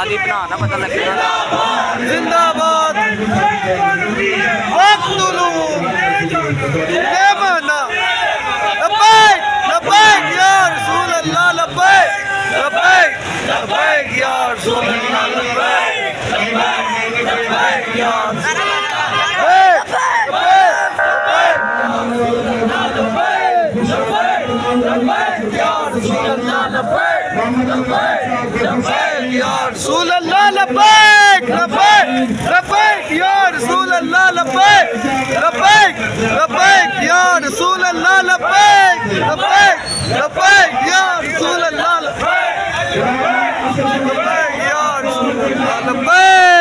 لبیک لبیک لبیک یا رسول اللہ لبیک لبیک یا رسول اللہ رسول اللہ لبیک لبیک لبیک یا رسول اللہ لبیک لبیک لبیک یا رسول اللہ لبیک لبیک لبیک یا رسول اللہ Lebai, ya Rasulullah, lebai.